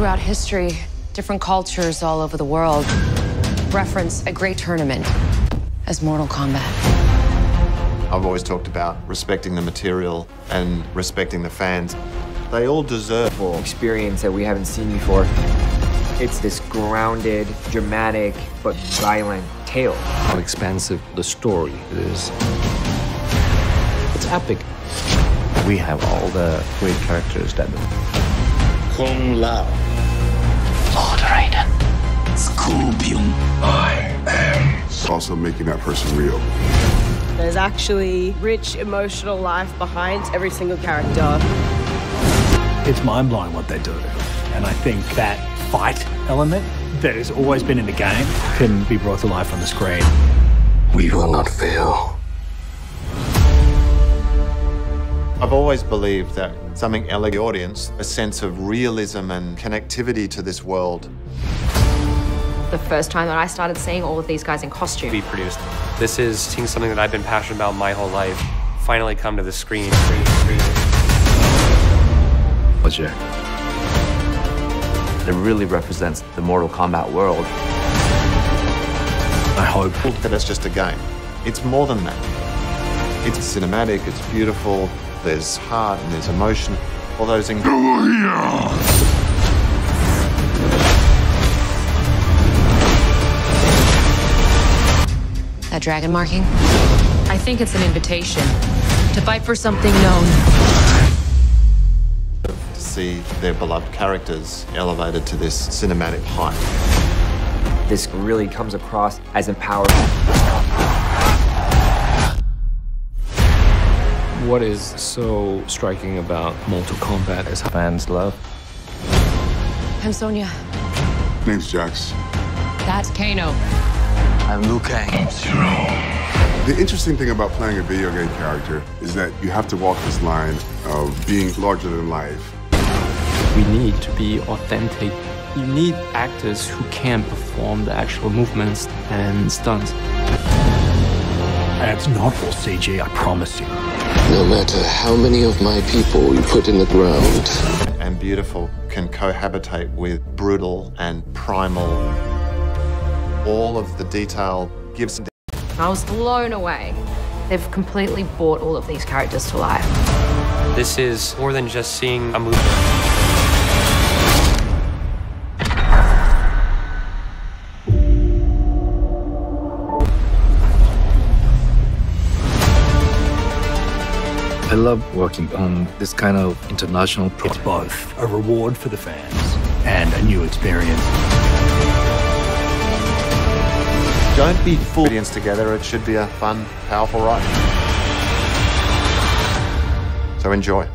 throughout history, different cultures all over the world reference a great tournament as Mortal Kombat. I've always talked about respecting the material and respecting the fans. They all deserve an experience that we haven't seen before. It's this grounded, dramatic, but violent tale. How expansive the story is. It's epic. We have all the great characters that Kung Lao. Lord Raiden. Scorpion. I am also making that person real. There's actually rich emotional life behind every single character. It's mind blowing what they do. And I think that fight element that has always been in the game can be brought to life on the screen. We will not fail. I've always believed that something the audience, a sense of realism and connectivity to this world. The first time that I started seeing all of these guys in costume. Be produced. This is seeing something that I've been passionate about my whole life finally come to the screen. Pleasure. It really represents the Mortal Kombat world. I hope that it's just a game. It's more than that. It's cinematic, it's beautiful, there's heart and there's emotion. All those things. That dragon marking? I think it's an invitation to fight for something known. To see their beloved characters elevated to this cinematic height. This really comes across as empowering. What is so striking about Mortal Kombat is fans love. I'm Sonya. Name's Jax. That's Kano. I'm Liu Kang. The interesting thing about playing a video game character is that you have to walk this line of being larger than life. We need to be authentic. You need actors who can perform the actual movements and stunts. And it's not all CG, I promise you. No matter how many of my people you put in the ground. And beautiful can cohabitate with brutal and primal. All of the detail gives. I was blown away. They've completely brought all of these characters to life. This is more than just seeing a movie. I love working on this kind of international project. It's both a reward for the fans and a new experience. Don't be full audience together. It should be a fun, powerful ride. So enjoy.